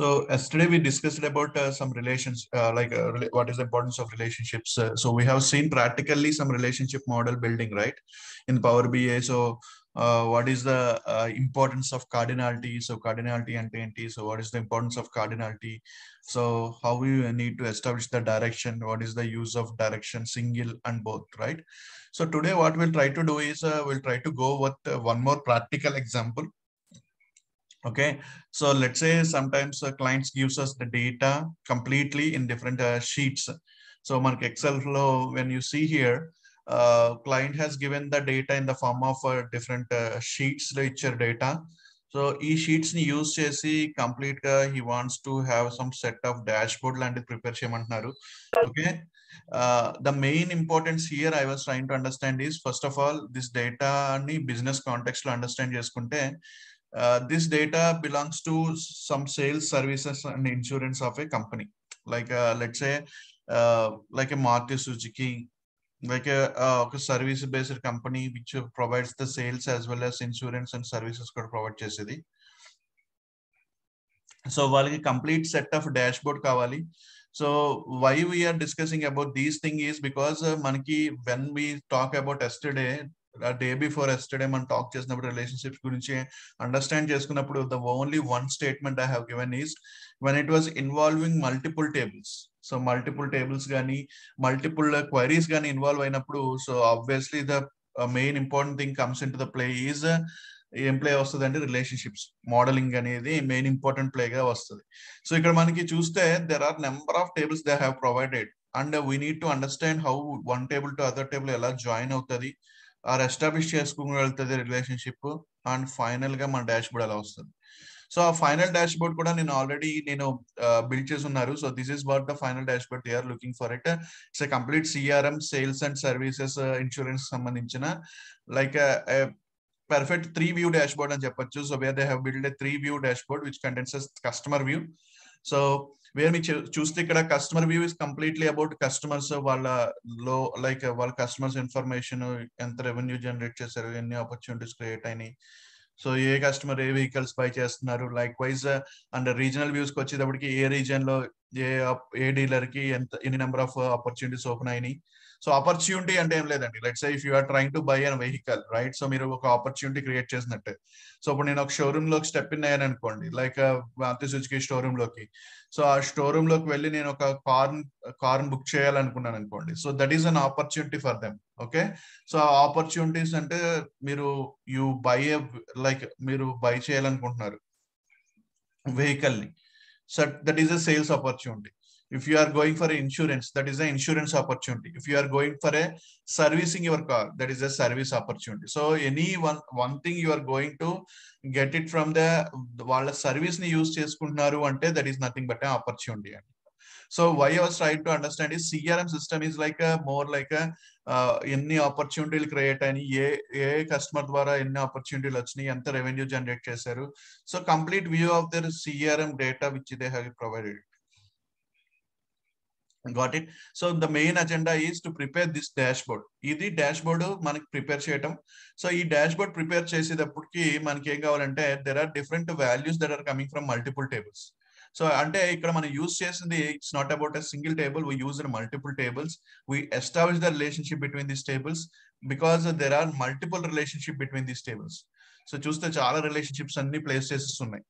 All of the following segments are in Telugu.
So yesterday we discussed about uh, some relations, uh, like uh, what is the importance of relationships. Uh, so we have seen practically some relationship model building, right, in Power BI. So uh, what is the uh, importance of cardinality? So cardinality and TNT. So what is the importance of cardinality? So how we need to establish the direction? What is the use of direction, single and both, right? So today what we'll try to do is we'll try to go with one more practical example okay so let's say sometimes uh, clients gives us the data completely in different uh, sheets so mark excel flow when you see here uh, client has given the data in the form of uh, different uh, sheets richer data so ఈ షీట్స్ని యూజ్ చేసి కంప్లీట్గా he wants to have some set of dashboard లాంటిది ప్రిపేర్ చేయమంటున్నారు okay the main importance here I was trying to understand is first of all this డేటాని బిజినెస్ కాంటెక్స్లో అండర్స్టాండ్ చేసుకుంటే uh, this data belongs to some sales services and insurance of a company like uh, let's say uh, like a Maruti Suzuki like a, uh, a service based company which provides the sales as well as insurance and services కూడా provide చేసేది సో వాళ్ళకి complete set of dashboard కావాలి so why we are discussing about these thing is because మనకి when we talk about yesterday day before yesterday మనం టాక్ చేసినప్పుడు రిలేషన్షిప్స్ గురించి అండర్స్టాండ్ చేసుకున్నప్పుడు the only one statement I have given is when it was involving multiple tables so multiple tables కానీ మల్టిపుల్ క్వైరీస్ కానీ ఇన్వాల్వ్ అయినప్పుడు so obviously the main important thing comes in to the play is ఏం ప్లే వస్తుంది అంటే రిలేషన్షిప్స్ మోడలింగ్ అనేది మెయిన్ ఇంపార్టెంట్ ప్లేగా వస్తుంది. సో ఇక్కడ మనకి చూస్తే there are number of tables they have provided and we need to understand how one table to other table ఎలా జాయిన్ అవుతుంది. ఆర్ ఎస్టాబ్లిష్ చేసుకుని వెళ్తుంది రిలేషన్షిప్ అండ్ ఫైనల్గా మన డాష్ బోర్డ్ అలా వస్తుంది. సో ఆ ఫైనల్ డాష్ బోర్డ్ కూడా నేను ఆల్రెడీ నేను బిల్డ్ చేసి ఉన్నారు. So this is what the final dashboard they are looking for it. It's complete CRM sales and services insurance సంబంధించిన like perfect three view dashboard అని చెప్పొచ్చు. So where they have build a three view dashboard which contains customer view. So where మీరు చూస్తే ఇక్కడ customer view is completely about customers వాళ్ళ లో లైక్ వాళ్ళ కస్టమర్స్ ఇన్ఫర్మేషన్ ఎంత రెవెన్యూ జనరేట్ చేశారు ఎన్ని ఆపర్చునిటీస్ క్రియేట్ అయినాయి. సో ఏ కస్టమర్ ఏ వెహికల్స్ బై చేస్తున్నారు? లైక్ వైజ్ అండ్ రీజనల్ వ్యూస్కి వచ్చేటప్పటికి ఏ రీజన్లో ఏ ఏ డీలర్కి ఎంత ఎన్ని నెంబర్ ఆఫ్ ఆపర్చునిటీస్ ఓపెన్ అయినాయి? సో ఆపర్చునిటీ అంటే ఏం లేదండి. Let's if you are trying to buy an vehicle right so మీరు ఒక ఆపర్చునిటీ క్రియేట్ చేసినట్టే. సో ఇప్పుడు నేను ఒక షోరూమ్లోకి స్టెప్ ఇన్ అయ్యాను అనుకోండి. లైక్ మారుతి సుజుకి షోరూమ్లోకి. సో ఆ షోరూమ్లోకి వెళ్ళి నేను ఒక కార్ కార్ బుక్ చేయాలనుకున్నాను అనుకోండి. So that is an opportunity for them okay so ఆ ఆపర్చునిటీస్ అంటే మీరు యు బై లైక్ మీరు బై చేయాలనుకుంటున్నారు వెహికల్ని. So that is a sales opportunity if you are going for insurance that is an insurance opportunity if you are going for a servicing your car that is a service opportunity so any one one thing you are going to get it from the వాళ్ళ సర్వీస్ని యూజ్ చేసుకుంటున్నారు అంటే that is nothing but opportunity అండి so why was try to understand ఈ CRM system is like more like ఎన్ని ఆపర్చునిటీలు క్రియేట్ అయినాయి ఏ ఏ కస్టమర్ ద్వారా ఎన్ని ఆపర్చునిటీలు వచ్చినాయి ఎంత రెవెన్యూ జనరేట్ చేశారు so complete view of their CRM data which they have provided got it so the main agenda is to prepare this dashboard ఇది డాష్ బోర్డు మనకి ప్రిపేర్ చేయటం. సో ఈ డాష్ బోర్డ్ ప్రిపేర్ చేసేటప్పటికి మనకి ఏం కావాలంటే there are different values that are coming from multiple tables so అంటే ఇక్కడ మనం యూజ్ చేసింది it's not about a single table we use multiple tables we establish the relationship between these tables because there are multiple relationship between these tables so చూస్తే చాలా రిలేషన్షిప్స్ అన్ని place చేసేస్తున్నాయి.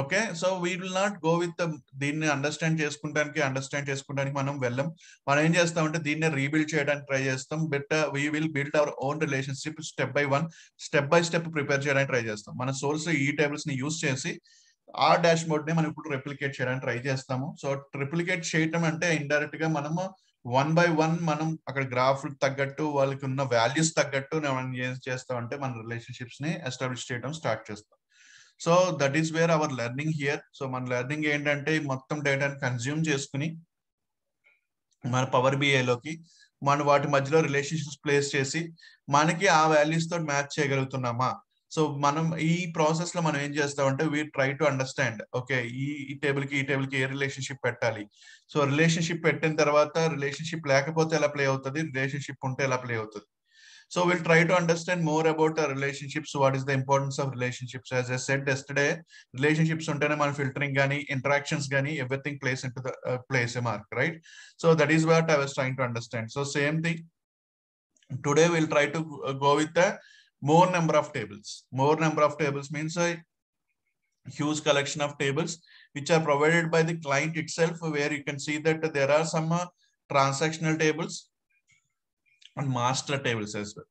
Okay so we will not go with దీన్ని అండర్స్టాండ్ చేసుకుంటానికి అండర్స్టాండ్ చేసుకోవడానికి మనం వెళ్ళం. మనం ఏం చేస్తామంటే దీన్ని రీబిల్డ్ చేయడానికి ట్రై చేస్తాం. But we will build our own relationship step by one step by step prepare చేయడానికి ట్రై చేస్తాం. మన సోర్స్ ఈ టేబుల్స్ని యూస్ చేసి ఆ డాష్ బోర్డ్ని మనం ఇప్పుడు రెప్లికేట్ చేయడానికి ట్రై చేస్తాము. సో ట్రిప్లికేట్ చేయటం అంటే ఇండైరెక్ట్గా మనము వన్ బై వన్ మనం అక్కడ గ్రాఫ్ తగ్గట్టు వాళ్ళకి ఉన్న వాల్యూస్ తగ్గట్టు మనం ఏం చేస్తామంటే మన రిలేషన్షిప్స్ని ఎస్టాబ్లిష్ చేయడం స్టార్ట్ చేస్తాం. So that is where our learning here. So మన లెర్నింగ్ ఏంటంటే మొత్తం డేటాని కన్జ్యూమ్ చేసుకుని మన పవర్ బిఐలోకి మనం వాటి మధ్యలో రిలేషన్షిప్స్ ప్లేస్ చేసి మనకి ఆ వాల్యూస్తో మ్యాచ్ చేయగలుగుతున్నామా? సో మనం ఈ ప్రాసెస్లో మనం ఏం చేస్తామంటే we try to understand okay ఈ టేబుల్కి ఈ టేబుల్కి ఏ రిలేషన్షిప్ పెట్టాలి? సో రిలేషన్షిప్ పెట్టిన తర్వాత రిలేషన్షిప్ లేకపోతే ఎలా ప్లే అవుతుంది? రిలేషన్షిప్ ఉంటే ఎలా ప్లే అవుతుంది? So we'll try to understand more about our relationships. What is the importance of relationships? As I said yesterday, relationships untane man filtering gani, interactions gani, everything plays into the uh, place a mark, right? So that is what I was trying to understand. So same thing. Today we'll try to uh, go with the more number of tables. More number of tables means a huge collection of tables which are provided by the client itself where you can see that there are some uh, transactional tables and master tables as well.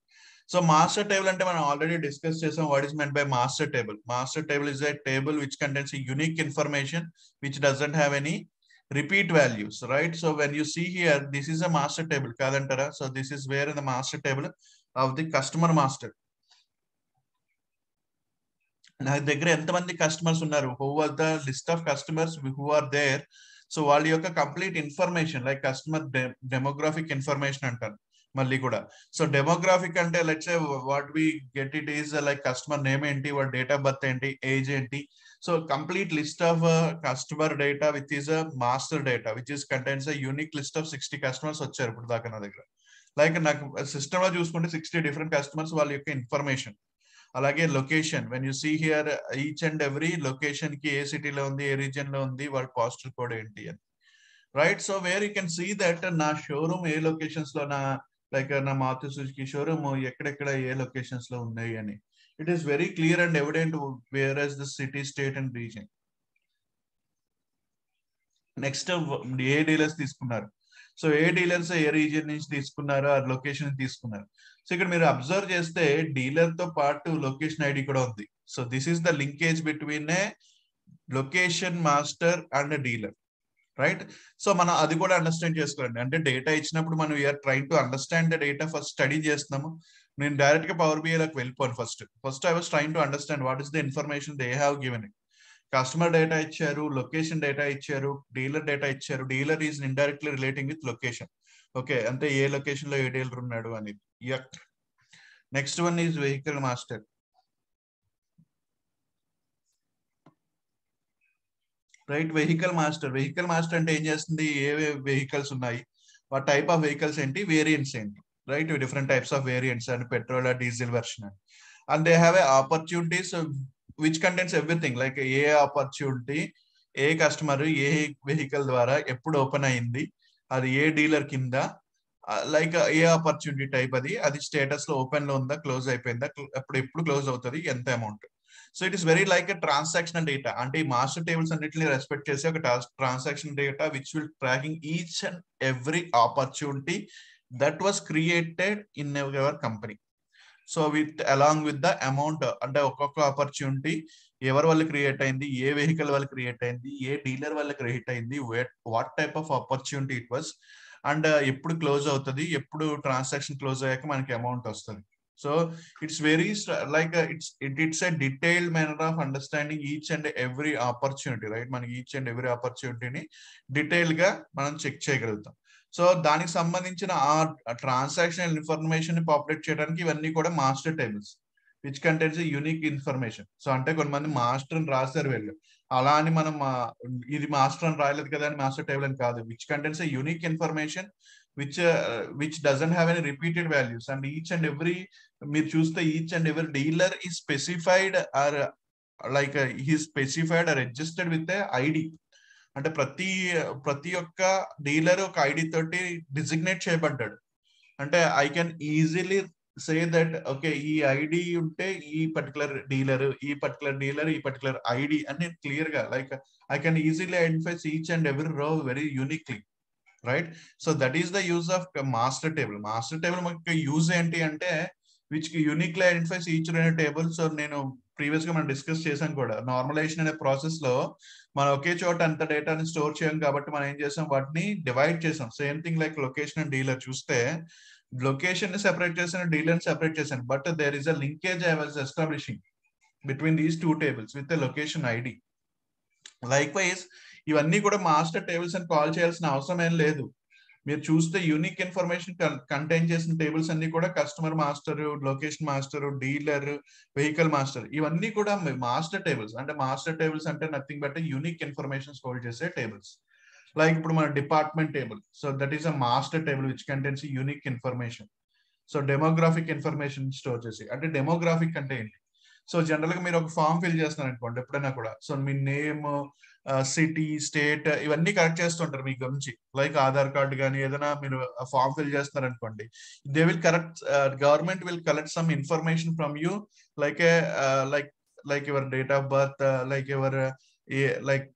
So master table అంటే మనం ఆల్రెడీ డిస్కస్ చేసాం what is meant by master table master table is a table which contains unique information which doesn't have any repeat values, right? So when you see here, this is a master table, Kadantara. So this is where in the master table of the customer master. నా దగ్గర ఎంతమంది కస్టమర్స్ ఉన్నారు who are the list of customers who are there so వాళ్ళ యొక్క complete information like customer demographic information అంటారు మళ్ళీ కూడా. సో డెమోగ్రాఫిక్ అంటే let's what we get it is like customer name ఏంటి వాడి డేట్ ఆఫ్ బర్త్ ఏంటి ఏజ్ ఏంటి. So complete list of customer data which is a master data which is contents unique list of sixty customers వచ్చారు ఇప్పుడు దాకా నా దగ్గర. లైక్ నాకు సిస్టమ్లో చూసుకుంటే సిక్స్టీ డిఫరెంట్ కస్టమర్స్ వాళ్ళ యొక్క ఇన్ఫర్మేషన్ అలాగే location when you see here each and every లొకేషన్కి ఏ సిటీలో ఉంది ఏ రీజియన్లో ఉంది వాళ్ళ పోస్టల్ కోడ్ ఏంటి అని. Right so where you can see that నా షోరూమ్ ఏ లొకేషన్స్లో నా లైక్ నా మాతృ సుజుకి షోరూమ్ ఎక్కడెక్కడ ఏ లొకేషన్స్లో ఉన్నాయి అని. It is very clear and evident whereas the city state and region next A dealers తీసుకున్నారు? సో ఏ డీలర్స్ ఏ రీజియన్ నుంచి తీసుకున్నారు ఆ లొకేషన్ తీసుకున్నారు. సో ఇక్కడ మీరు అబ్జర్వ్ చేస్తే డీలర్తో పాటు లొకేషన్ ఐడి కూడా ఉంది. So this is the linkage between A location master and dealer right so మనం అది కూడా అండర్స్టాండ్ చేసుకోండి అంటే డేటా ఇచ్చినప్పుడు మనం you're trying to understand the data first study చేస్తున్నాము. నేను డైరెక్ట్గా పవర్ బిఐలోకి వెళ్ళిపోను first first I was trying to understand what is the information they have given it customer data ఇచ్చారు లొకేషన్ డేటా ఇచ్చారు డీలర్ డేటా ఇచ్చారు. Dealer is indirectly relating with location okay అంటే ఏ లొకేషన్లో ఏ డీలర్ ఉన్నాడు అనేది. యక్ next one is vehicle master right vehicle master. Vehicle master అంటే ఏం చేస్తుంది? ఏ వెహికల్స్ ఉన్నాయి? వాట్ టైప్ ఆఫ్ వెహికల్స్ ఏంటి? వేరియంట్స్ ఏంటి? Right different types of variants and petrol diesel version and they have A opportunities which contents everything like A opportunity ఏ కస్టమర్ ఏ వెహికల్ ద్వారా ఎప్పుడు ఓపెన్ అయింది? అది ఏ డీలర్ కింద? లైక్ ఏ ఆపర్చునిటీ టైప్ అది? అది స్టేటస్లో ఓపెన్లో ఉందా? క్లోజ్ అయిపోయిందా? అప్పుడు ఎప్పుడు క్లోజ్ అవుతుంది? ఎంత amount so it is very like a transactional data అంటే ఈ మాస్టర్ టేబుల్స్ అన్నింటిని రెస్పెక్ట్ చేసి ఒక transaction data which will tracking each and every opportunity that was created in ever company so with along with the amount అంటే ఒక్కొక్క ఆపర్చునిటీ ఎవరి వల్ల క్రియేట్ అయింది ఏ వెహికల్ వల్ల క్రియేట్ అయింది ఏ డీలర్ వల్ల క్రియేట్ అయింది what type of opportunity it was and ఎప్పుడు క్లోజ్ అవుతుంది ఎప్పుడు ట్రాన్సాక్షన్ క్లోజ్ అయ్యాక మనకి అమౌంట్ వస్తుంది. So it's very like it's it it's a detailed manner of understanding each and every opportunity right మనకి ఈచ్ అండ్ ఎవ్రీ ఆపర్చునిటీని డీటెయిల్గా మనం చెక్ చేయగలుగుతాం. సో దానికి సంబంధించిన ఆ ట్రాన్సాక్షన్ ఇన్ఫర్మేషన్ పాపులేట్ చేయడానికి ఇవన్నీ కూడా master tables which contents unique information so అంటే కొంతమంది మాస్టర్ అని రాశారు వీళ్ళు. అలా అని మనం ఇది మాస్టర్ అని రాయలేదు కదా అని మాస్టర్ టేబుల్ అని కాదు. Which contents unique information which which doesn't have any repeated values and each and every మీరు చూస్తే ఈచ్ అండ్ ఎవరి డీలర్ ఈ specified or like he specified or registered with ID అంటే ప్రతి ప్రతి ఒక్క డీలర్ ఒక ఐడి తోటి డిజిగ్నేట్ చేయబడ్డాడు. అంటే I can easily say that okay ఈ ఐడి ఉంటే ఈ పర్టికులర్ డీలర్ ఈ పర్టికులర్ డీలర్ ఈ పర్టికులర్ ఐడి అని క్లియర్గా like I can easily identifies each and every row very uniquely right so that is the use of master table master table మనకి యూజ్ ఏంటి అంటే విచ్ యూనిక్లీ ఐడెంటిఫైస్ ఈచ్ రెండు టేబుల్స్ నేను ప్రీవియస్గా మనం డిస్కస్ చేసాం కూడా. నార్మలైజేషన్ అనే ప్రాసెస్లో మనం ఒకే చోట అంత డేటాని స్టోర్ చేయం కాబట్టి మనం ఏం చేసాం? వాటిని డివైడ్ చేసాం. Same thing like location and dealer చూస్తే లొకేషన్ని సెపరేట్ చేశాను డీలర్ని సెపరేట్ చేశాను but there is a linkage I was establishing between these two tables with location ID like wise ఇవన్నీ కూడా మాస్టర్ టేబుల్స్ అని కాల్ చేయాల్సిన అవసరం ఏం లేదు. మీరు చూస్తే యూనిక్ ఇన్ఫర్మేషన్ కంటైన్ చేసిన టేబుల్స్ అన్ని కూడా customer master location master dealer vehicle master ఇవన్నీ కూడా మాస్టర్ టేబుల్స్ అంటే మాస్టర్ టేబుల్స్ అంటే nothing but unique information hold చేసే టేబుల్స్ లైక్ ఇప్పుడు మన department table so that is a master table which contents unique information so demographic information store చేసి అంటే డెమోగ్రాఫిక్ అంటే ఏంటి? సో జనరల్గా మీరు ఒక ఫామ్ ఫిల్ చేస్తున్నారు అనుకోండి ఎప్పుడైనా కూడా. సో మీ నేమ్ సిటీ స్టేట్ ఇవన్నీ కరెక్ట్ చేస్తుంటారు మీ గురించి. లైక్ ఆధార్ కార్డు కానీ ఏదైనా మీరు ఫామ్ ఫిల్ చేస్తున్నారు అనుకోండి they will correct government will collect some information from you like like like your date of birth like your like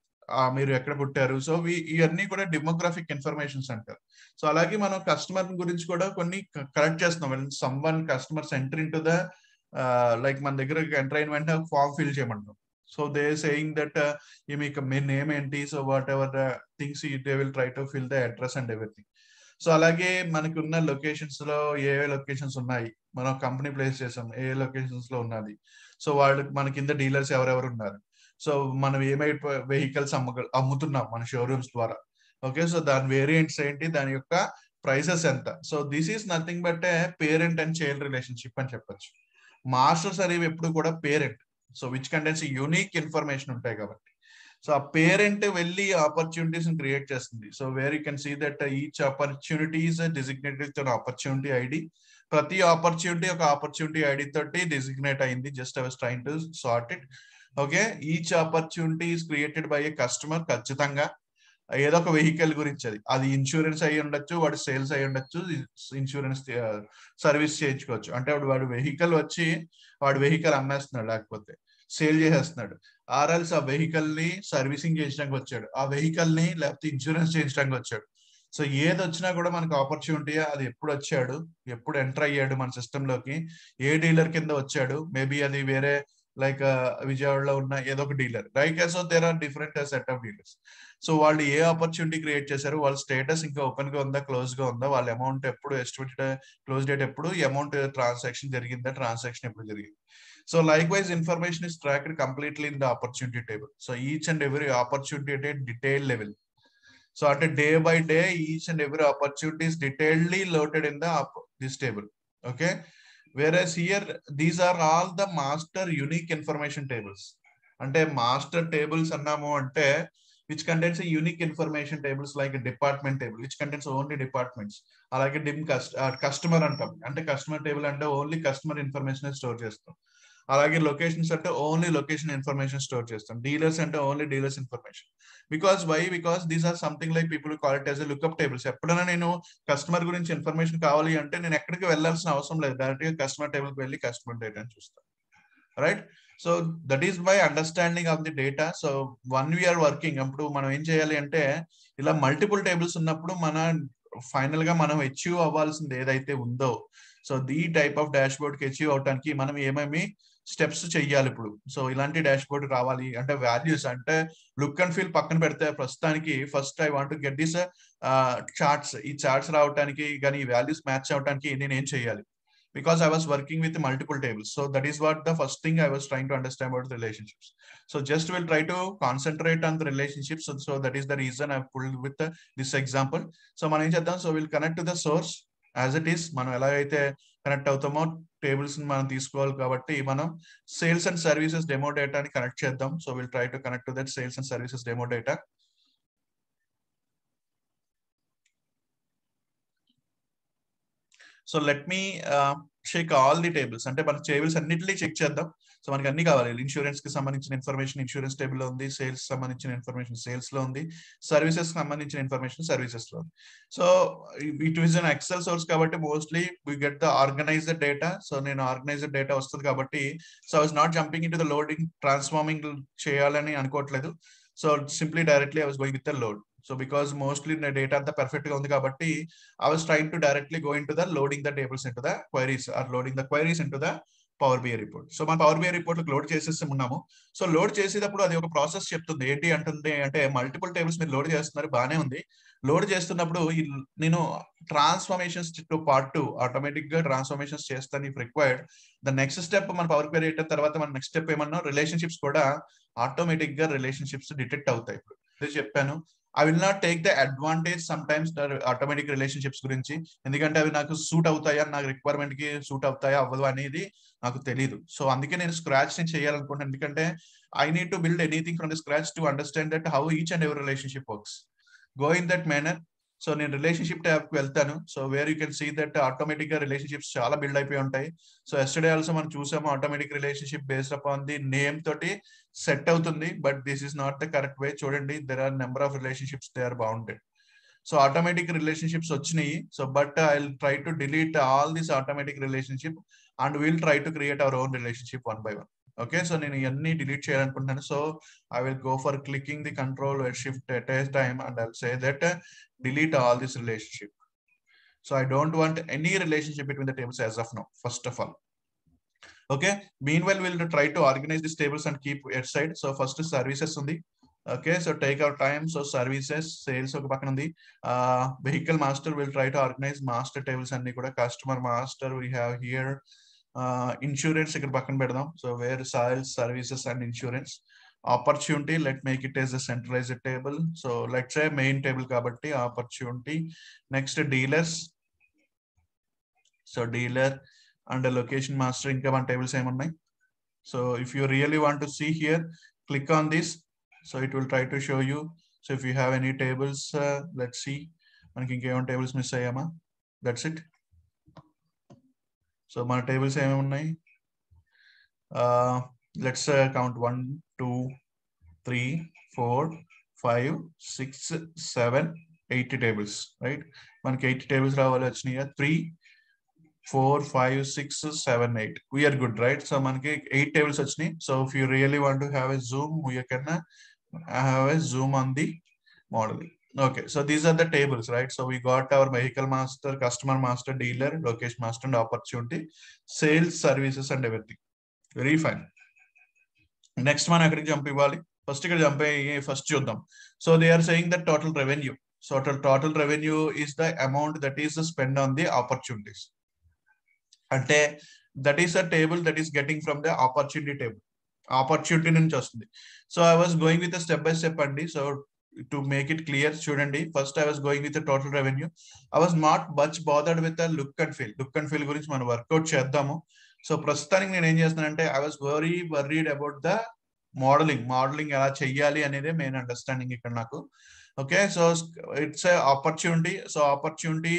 మీరు ఎక్కడ పుట్టారు. సో ఇవన్నీ కూడా డెమోగ్రాఫిక్ ఇన్ఫర్మేషన్స్ అంటారు. సో అలాగే మనం కస్టమర్ గురించి కూడా కొన్ని కరెక్ట్ చేస్తున్నాం. Some one customers enter into the like మన దగ్గర ఎంటర్ అయిన వెంటనే ఫామ్ ఫిల్ చేయమంటాం సో దే సేయింగ్ దట్ మీకు మీ నేమ్ ఏంటి so whatever things they will try to fill the address and everything so అలాగే మనకి ఉన్న లొకేషన్స్లో ఏ ఏ లొకేషన్స్ ఉన్నాయి? మనం కంపెనీ ప్లేస్ చేసాం ఏ లొకేషన్స్లో ఉన్నది? సో వాళ్ళు మన కింద డీలర్స్ ఎవరెవరు ఉన్నారు? సో మనం ఏమై వెహికల్స్ అమ్మ అమ్ముతున్నాం మన షోరూమ్స్ ద్వారా. ఓకే సో దాని వేరియంట్స్ ఏంటి? దాని యొక్క ప్రైసెస్ ఎంత? So this is nothing but parent and child relationship అని చెప్పొచ్చు. మాస్టర్స్ అనేవి ఎప్పుడు కూడా parent so which contents unique information ఉంటాయి కాబట్టి. సో ఆ పేరెంట్ వెళ్ళి ఆపర్చునిటీస్ క్రియేట్ చేస్తుంది. So where you can see that each opportunities designated designated opportunity ID ప్రతి ఆపర్చునిటీ ఒక ఆపర్చునిటీ ఐడి తోటి డిజిగ్నేట్ అయింది. Just I was trying to sort it okay each opportunity created by a customer ఖచ్చితంగా. ఏదో ఒక వెహికల్ గురించి అది. అది ఇన్సూరెన్స్ అయి ఉండొచ్చు వాడు సేల్స్ అయి ఉండొచ్చు ఇన్సూరెన్స్ సర్వీస్ చేయించుకోవచ్చు. అంటే వాడు వాడు వెహికల్ వచ్చి వాడు వెహికల్ అమ్మేస్తున్నాడు లేకపోతే సేల్ చేసేస్తున్నాడు. ఆర్ఎల్స్ ఆ వెహికల్ని సర్వీసింగ్ చేయించడానికి వచ్చాడు. ఆ వెహికల్ని లేకపోతే ఇన్సూరెన్స్ చేయించడానికి వచ్చాడు. సో ఏది వచ్చినా కూడా మనకు ఆపర్చునిటీ అది ఎప్పుడు వచ్చాడు ఎప్పుడు ఎంటర్ అయ్యాడు మన సిస్టమ్లోకి ఏ డీలర్ కింద వచ్చాడు మేబీ అది వేరే లైక్ విజయవాడలో ఉన్న ఏదో ఒక dealer. Right so there are different set of dealers so వాళ్ళు ఏ ఆపర్చునిటీ క్రియేట్ చేశారు? వాళ్ళ స్టేటస్ ఇంకా ఓపెన్గా ఉందా? క్లోజ్గా ఉందా? వాళ్ళ అమౌంట్ ఎప్పుడు ఎస్టిమేటెడ్ క్లోజ్ డేట్ ఎప్పుడు అమౌంట్ ట్రాన్సాక్షన్ జరిగిందా? ట్రాన్సాక్షన్ ఎప్పుడు జరిగింది? So like wise information is tracked completely in the opportunity table so each and every opportunity అంటే డిటైల్ లెవెల్ సో అంటే day by day each and every opportunities detailedly loaded in the this table okay where's here these are all the master unique information tables అంటే మాస్టర్ టేబుల్స్ అన్నాము అంటే which contents unique information tables like department table which contents only departments అలాగే డిమ్ కస్టమర్ అంటాం. అంటే కస్టమర్ టేబుల్ అంటే ఓన్లీ కస్టమర్ ఇన్ఫర్మేషన్ స్టోర్ చేస్తాం. అలాగే లొకేషన్స్ అంటే ఓన్లీ లొకేషన్ ఇన్ఫర్మేషన్ స్టోర్ చేస్తాం. డీలర్స్ అంటే only dealers information because why because these are something like people call it as lookup tables ఎప్పుడైనా నేను కస్టమర్ గురించి ఇన్ఫర్మేషన్ కావాలి అంటే నేను ఎక్కడికి వెళ్ళాల్సిన అవసరం లేదు. డైరెక్ట్గా కస్టమర్ టేబుల్కి వెళ్ళి కస్టమర్ డేటాని చూస్తాను. Right so that is by understanding of the data so one we're working అప్పుడు మనం ఏం చేయాలి అంటే ఇలా మల్టిపుల్ టేబుల్స్ ఉన్నప్పుడు మన ఫైనల్గా మనం అచీవ్ అవ్వాల్సింది ఏదైతే ఉందో. సో ది టైప్ ఆఫ్ డాష్ బోర్డ్కి అచీవ్ అవడానికి మనం ఏమేమి స్టెప్స్ చెయ్యాలి ఇప్పుడు. సో ఇలాంటి డాష్ బోర్డ్ రావాలి. అంటే వాల్యూస్ అంటే లుక్ అండ్ ఫీల్ పక్కన పెడితే ప్రస్తుతానికి first I want get this charts ఈ చార్ట్స్ రావడానికి కానీ ఈ వాల్యూస్ మ్యాచ్ అవడానికి నేను ఏం చేయాలి because I was working with multiple tables. So that is what the first thing I was trying to understand about the relationships. So just will try to concentrate on the relationships. So, so that is the reason I pulled with the, this example. So మనం ఏం చేద్దాం so will connect to source as it is మనం ఎలా అయితే కనెక్ట్ అవుతామో టేబుల్స్ మనం తీసుకోవాలి కాబట్టి మనం సేల్స్ అండ్ సర్వీసెస్ డెమో డేటాని కనెక్ట్ చేద్దాం so will try to connect to that sales and services demo data so let me check all the tables. అంటే మన టేబుల్స్ అన్నిటినీ చెక్ చేద్దాం. సో మనకి అన్ని కావాలి. ఇన్సూరెన్స్కి సంబంధించిన ఇన్ఫర్మేషన్ ఇన్సూరెన్స్ టేబుల్లో ఉంది. సేల్స్ సంబంధించిన ఇన్ఫర్మేషన్ సేల్స్లో ఉంది. సర్వీసెస్ సంబంధించిన ఇన్ఫర్మేషన్ సర్వీసెస్లో ఉంది. So it is an Excel source కాబట్టి mostly we get the organised data. So నేను ఆర్గనైజ్డ్ డేటా వస్తుంది కాబట్టి so I was not jumping into the loading transforming చేయాలని అనుకోవట్లేదు. So simply directly I was going with the load. So because mostly data అంతా పర్ఫెక్ట్గా ఉంది కాబట్టి I was trying to directly go into the loading the tables into the queries or loading the queries into the Power BI report so మన పవర్ బిఐ రిపోర్ట్ లోడ్ చేసేసి ఉన్నాము. సో లోడ్ చేసేటప్పుడు అది ఒక ప్రాసెస్ చెప్తుంది. ఏంటి అంటుంది అంటే మల్టిపుల్ టేబుల్స్ మీరు లోడ్ చేస్తున్నారు బాగానే ఉంది. లోడ్ చేస్తున్నప్పుడు నేను ట్రాన్స్ఫర్మేషన్స్ టు పార్ట్ టూ ఆటోమేటిక్గా ట్రాన్స్ఫర్మేషన్స్ చేస్తాను if required the next step మన పవర్ బిఐ అయిన తర్వాత మన నెక్స్ట్ స్టెప్ ఏమన్నా రిలేషన్షిప్స్ కూడా ఆటోమేటిక్గా రిలేషన్షిప్స్ డిటెక్ట్ అవుతాయి. ఇప్పుడు చెప్పాను. I will not take the advantage some times automatic relationships గురించి. ఎందుకంటే అవి నాకు సూట్ అవుతాయా? నాకు రిక్వైర్మెంట్కి సూట్ అవుతాయా? అవ్వదు అనేది నాకు తెలియదు సో అందుకే నేను స్క్రాచ్ని చేయాలనుకుంటున్నాను. ఎందుకంటే I need to build anything from the scratch to understand that how each and every relationship works go in that manner so నేను రిలేషన్షిప్ ట్యాబ్కి వెళ్తాను. So where you can see that ఆటోమేటిక్గా రిలేషన్షిప్స్ చాలా బిల్డ్ అయిపోయి ఉంటాయి. సో ఎస్టర్డే ఆల్సో మనం చూసాము automatic relationship based upon the name తోటి సెట్ అవుతుంది. But this is not the correct way చూడండి there are number of relationships they are bounded so automatic relationships వచ్చినాయి. So but I try to delete all this automatic relationship and will try to create our own relationship one by one okay so నేను ఇవన్నీ డిలీట్ చేయాలనుకుంటున్నాను. So I will go for clicking the control shift at a time and I say that delete all this relationship so I don't want any relationship between the tables as of now first of all okay mean well will try to organise this tables and keep at side so first services ఉంది. Okay so take our time so services sales ఒక పక్కన ఉంది. Vehicle master will try to organise master tables అన్ని కూడా. Customer master we have here insurance ఇక్కడ పక్కన పెడదాం. So where sales services and insurance opportunity let make it is a centralise table so let say main table కాబట్టి opportunity next dealers so dealer and location master ఇంకా మన టేబుల్స్ ఏమున్నాయి so if you really want to see here click on this so it will try to show you so if you have any tables let see మనకి ఇంకేమైనా టేబుల్స్ మిస్ అయ్యామా? దట్స్ ఇట్ సో మన టేబుల్స్ ఏమేమి ఉన్నాయి let's count one two three four five six seven eight tables right మనకి ఎయిట్ టేబుల్స్ రావాలి వచ్చినాయి? Three four five six seven eight we're good right so మనకి ఎయిట్ టేబుల్స్ వచ్చినాయి. So if you really want to have a zoom you can have a zoom on the model Okay, so these are the tables, right? So we got our vehicle master, customer master, dealer, location master, and opportunity, sales, services, and everything. Very fine. Next మనం ఎక్కడికి జంప్ ఇవ్వాలి. ఫస్ట్ ఇక్కడ జంప్ అయ్యి ఫస్ట్ చూద్దాం. So they are saying that total revenue so total revenue is the amount that is spend on the opportunities అంటే that is a table that is getting from the opportunity table opportunity నుంచి వస్తుంది. So I was going with step by step అండి. So to make it clear చూడండి first I was going with total revenue I was not much bothered with look and feel look and feel గురించి మనం వర్కౌట్ చేద్దాము. సో ప్రస్తుతానికి నేను ఏం చేస్తానంటే I was very worried about the modeling modeling ఎలా చెయ్యాలి అనేది మెయిన్ అండర్స్టాండింగ్ ఇక్కడ నాకు. Okay so it's opportunity so opportunity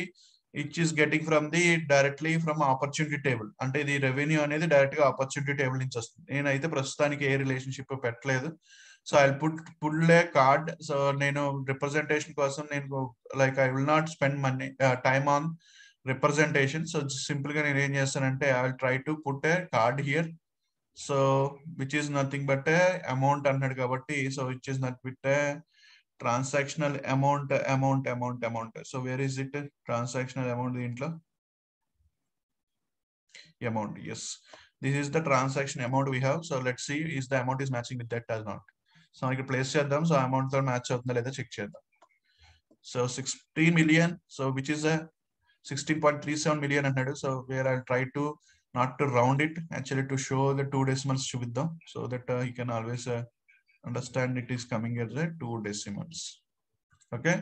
which is getting from the directly from opportunity table అంటే ఇది రెవెన్యూ అనేది డైరెక్ట్గా ఆపర్చునిటీ టేబుల్ నుంచి వస్తుంది. నేనైతే ప్రస్తుతానికి ఏ రిలేషన్షిప్ పెట్టలేదు. So I put pull a card so నేను రిప్రజెంటేషన్ కోసం నేను like I will not spend money time on representation so సింపుల్గా నేను ఏం చేస్తానంటే I will try to put a card here so which is nothing but amount అన్నాడు కాబట్టి so which is not with transactional amount amount amount amount so where is it transactional amount దీంట్లో? Amount yes this is the transaction amount we have so let see is the amount is matching with that as not so మనకి ప్లేస్ చేద్దాం. సో అమౌంట్తో మ్యాచ్ అవుతుందా లేదా చెక్ చేద్దాం. So sixty million so which is sixteen point three seven million అన్నాడు. So where I try to not to round it actually to show the two decimals చూపిద్దాం. So that you can always understand it is coming as two decimals okay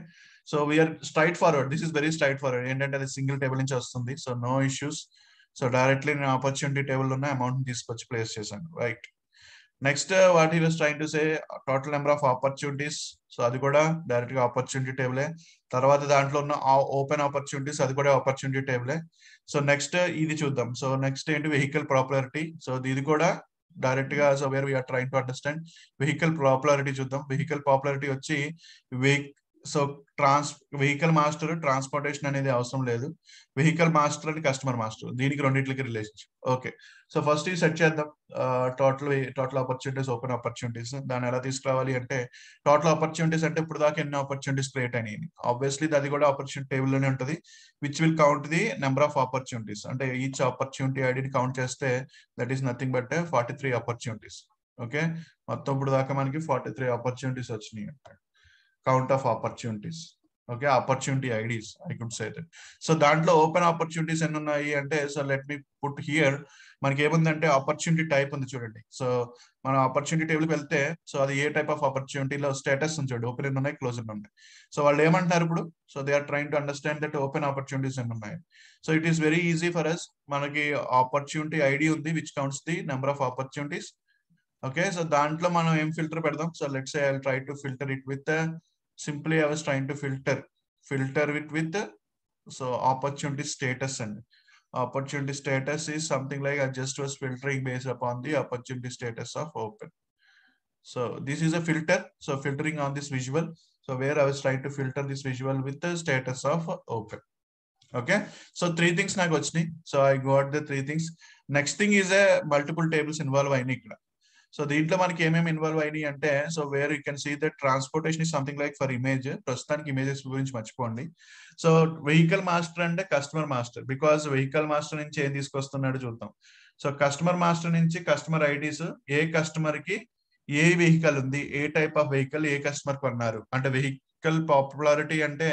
so we're straightforward this is very straightforward ఏంటంటే అది సింగిల్ టేబుల్ నుంచి వస్తుంది. So no issues so directly నేను ఆపర్చునిటీ టేబుల్ ఉన్న అమౌంట్ తీసుకొచ్చి ప్లేస్ చేశాను. Right next what he was trying to say total number of opportunities so అది కూడా డైరెక్ట్గా ఆపర్చునిటీ టేబులే తర్వాత దాంట్లో ఉన్న ఓపెన్ ఆపర్చునిటీస్ అది కూడా ఆపర్చునిటీ టేబులే సో నెక్స్ట్ ఇది చూద్దాం. సో నెక్స్ట్ ఏంటి? వెహికల్ ప్రాపులారిటీ సో ఇది కూడా డైరెక్ట్గా so where we're trying to understand vehicle popularity చూద్దాం. వెహికల్ పాపులారిటీ వచ్చి so trans vehicle master transportation అనేది అవసరం లేదు. Vehicle master and customer master దీనికి రెండింటికి రిలేషన్షిప్ ఓకే సో ఫస్ట్ ఇది సెట్ చేద్దాం. Total total opportunities open opportunities దాన్ని ఎలా తీసుకురావాలి అంటే టోటల్ ఆపర్చునిటీస్ అంటే ఇప్పుడు దాకా ఎన్ని ఆపర్చునిటీస్ క్రియేట్ అయినాయి? ఆబ్వియస్లీ అది కూడా ఆపర్చునిటీ టేబుల్లోనే ఉంటుంది. Which will count the number of opportunities అంటే ఈచ్ ఆపర్చునిటీ ఐడిని కౌంట్ చేస్తే that is nothing but forty three opportunities okay మొత్తం ఇప్పుడు దాకా మనకి ఫార్టీ త్రీ ఆపర్చునిటీస్ వచ్చినాయి count of opportunities okay opportunity IDs I could say that so దాంట్లో ఓపెన్ ఆపర్చునిటీస్ ఎన్ని ఉన్నాయి అంటే so let me put here మనకి ఏముందంటే ఆపర్చునిటీ టైప్ ఉంది చూడండి. సో మనం ఆపర్చునిటీ టేబుల్కి వెళ్తే సో అది ఏ టైప్ ఆఫ్ ఆపర్చునిటీలో స్టేటస్ ఉంది చూడండి. ఓపెన్ ఎన్ని ఉన్నాయి క్లోజ్ ఎన్ని ఉన్నాయి సో వాళ్ళు ఏమంటారు ఇప్పుడు? So they are trying to understand that open opportunities ఎన్ని ఉన్నాయి so it is very easy for us మనకి ఆపర్చునిటీ ఐడి ఉంది which counts the number of opportunities okay so దాంట్లో మనం ఏం ఫిల్టర్ పెడదాం? So let's I try to filter it with Simply I was trying to filter filter with with so opportunity status అండి opportunity status is something like I just was filtering based upon the opportunity status of open. So this is a filter. So filtering on this visual. So where I was trying to filter this visual with the status of open. Okay. So three things నాకు వచ్చినాయి. So I got the three things. Next thing is a multiple tables involve అయినాయి ఇక్కడ. సో దీంట్లో మనకి ఏమేమి ఇన్వాల్వ్ అయినాయి అంటే so where you can see that transportation is something like for image ప్రస్తుతానికి ఇమేజెస్ గురించి మర్చిపోండి. సో వెహికల్ మాస్టర్ అంటే customer master because vehicle master నుంచి ఏం తీసుకొస్తున్నాడు చూద్దాం. సో కస్టమర్ మాస్టర్ నుంచి కస్టమర్ ఐడీస్ ఏ కస్టమర్కి ఏ వెహికల్ ఉంది ఏ టైప్ ఆఫ్ వెహికల్ ఏ కస్టమర్ కొన్నారు? అంటే వెహికల్ పాపులారిటీ అంటే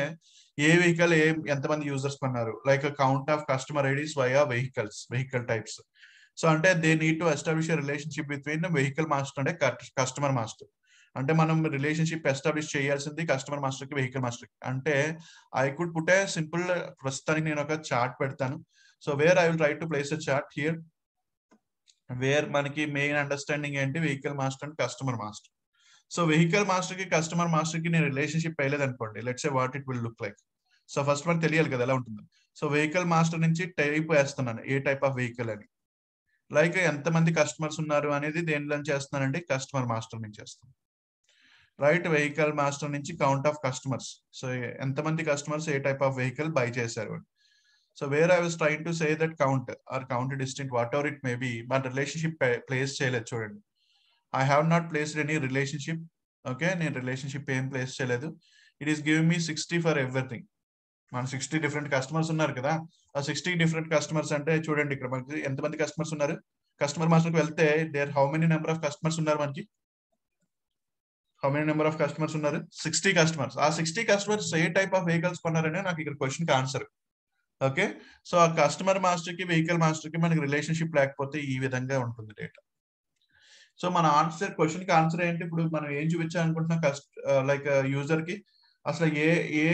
ఏ వెహికల్ ఏ ఎంతమంది యూజర్స్ కొన్నారు? Like count of customer IDs via vehicles vehicle types so అంటే they need to establish relationship between vehicle master అంటే కస్టమర్ మాస్టర్ అంటే మనం రిలేషన్షిప్ ఎస్టాబ్లిష్ చేయాల్సింది కస్టమర్ మాస్టర్కి వెహికల్ మాస్టర్కి. అంటే I could put a simple ప్రస్తుతానికి నేను ఒక చార్ట్ పెడతాను. So where I will try to place a chart here where మనకి మెయిన్ అండర్స్టాండింగ్ ఏంటి? Vehicle master and customer master so vehicle మాస్టర్కి కస్టమర్ మాస్టర్కి నేను రిలేషన్షిప్ వేయలేదు అనుకోండి. Let's a what it will look like so first మనకు తెలియాలి కదా ఎలా ఉంటుంది. సో వెహికల్ మాస్టర్ నుంచి టైప్ వేస్తున్నాను. ఏ టైప్ ఆఫ్ వెహికల్ అని. లైక్ ఎంతమంది కస్టమర్స్ ఉన్నారు అనేది దేనిలో చేస్తున్నానండి కస్టమర్ మాస్టర్ నుంచి చేస్తాను రైట్ వెహికల్ మాస్టర్ నుంచి కౌంట్ ఆఫ్ కస్టమర్స్ సో ఎంతమంది కస్టమర్స్ ఏ టైప్ ఆఫ్ వెహికల్ బై చేశారు so where I was trying to say that count or count distinct what ever it may be మన రిలేషన్షిప్ ప్లేస్ చేయలేదు చూడండి. I have not placed any relationship okay నేను రిలేషన్షిప్ ఏం ప్లేస్ చేయలేదు. It is give me sixty for everything మన సిక్స్టీ డిఫరెంట్ కస్టమర్స్ ఉన్నారు కదా ఆ సిక్స్టీ డిఫరెంట్ కస్టమర్స్ అంటే చూడండి ఇక్కడ మనకి ఎంతమంది కస్టమర్స్ ఉన్నారు? కస్టమర్ మాస్టర్కి వెళ్తే there how many number of customers ఉన్నారు మనకి? How many number of customers ఉన్నారు? సిక్స్టీ కస్టమర్స్ ఆ సిక్స్టీ కస్టమర్స్ ఏ టైప్ ఆఫ్ వెహికల్స్ కొన్నారనే నాకు ఇక్కడ క్వశ్చన్కి ఆన్సర్ ఓకే సో ఆ కస్టమర్ మాస్టర్కి వెహికల్ మాస్టర్కి మనకి రిలేషన్షిప్ లేకపోతే ఈ విధంగా ఉంటుంది డేటా సో మన ఆన్సర్ క్వశ్చన్కి ఆన్సర్ ఏంటి? ఇప్పుడు మనం ఏం చూపించాలనుకుంటున్నాం కస్ట్ లైక్ యూజర్కి? అసలు ఏ ఏ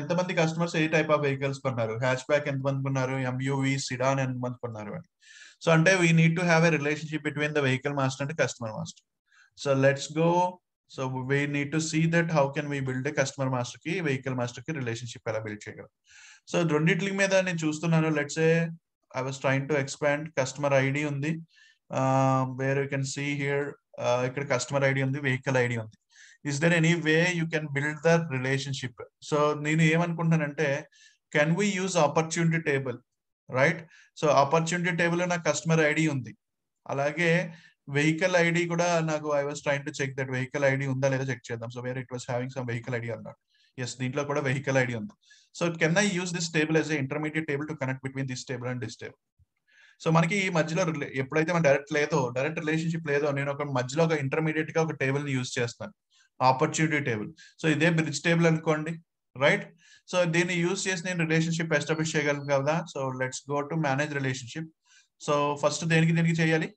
ఎంతమంది కస్టమర్స్ ఏ టైప్ ఆఫ్ వెహికల్స్ కొన్నారు? హ్యాచ్ బ్యాక్ ఎంతమంది కొన్నారు? ఎంయూవి సిడాన్ ఎంతమంది కొన్నారు అని. సో అంటే we need to have a relationship between the vehicle master and customer master so let's go so we need to see that how can we build customer మాస్టర్కి వెహికల్ మాస్టర్కి రిలేషన్షిప్ ఎలా బిల్డ్ చేయగలం. సో రెండింటి మీద నేను చూస్తున్నాను. Let's a I was trying to expand customer ID ఉంది. Where you can see here ఇక్కడ కస్టమర్ ఐడి ఉంది వెహికల్ ఐడి ఉంది. Is there any way you can build the relationship so నేను ఏమనుకుంటానంటే can we use opportunity table right so opportunity table నా కస్టమర్ ఐడి ఉంది. అలాగే వెహికల్ ఐడి కూడా నాకు I was trying to check that vehicle ID ఉందా లేదా చెక్ చేద్దాం. So where it was having some vehicle ID అన్నాడు. ఎస్ దీంట్లో కూడా వెహికల్ ఐడి ఉంది. So can I use this table as intermediate table to connect between this table and this table so మనకి ఈ మధ్యలో ఎప్పుడైతే మన డైరెక్ట్ లేదో డైరెక్ట్ రిలేషన్షిప్ లేదో నేను ఒక మధ్యలో ఒక ఇంటర్మీడియట్గా ఒక టేబుల్ని యూజ్ చేస్తాను. Opportunity table. సో ఇదే బ్రిడ్జ్ టేబుల్ అనుకోండి రైట్ సో దీన్ని యూజ్ చేసి నేను రిలేషన్షిప్ ఎస్టాబ్లిష్ చేయగలను కదా? So let's go to manage relationship. So first దేనికి దేనికి చేయాలి?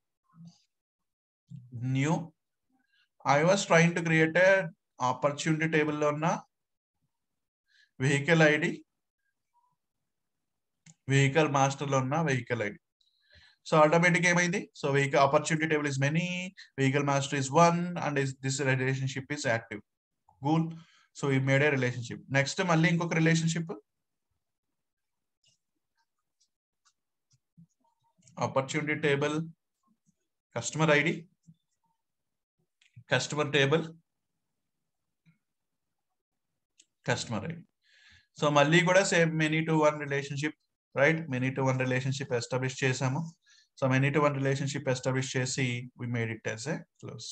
New. I was trying to create opportunity టేబుల్లో ఉన్న వెహికల్ ఐడి వెహికల్ మాస్టర్లో ఉన్న వెహికల్ ఐడి సో ఆటోమేటిక్ ఏమైంది? So vehicle opportunity table is many vehicle master is one and this relationship is active గూల్ so ఈ మేడే రిలేషన్షిప్ నెక్స్ట్ మళ్ళీ ఇంకొక relationship opportunity table customer ID customer table customer ID so మళ్ళీ కూడా same many to one relationship right many to one relationship establish చేసాము so many to one relationship establish చేసి we made it as a close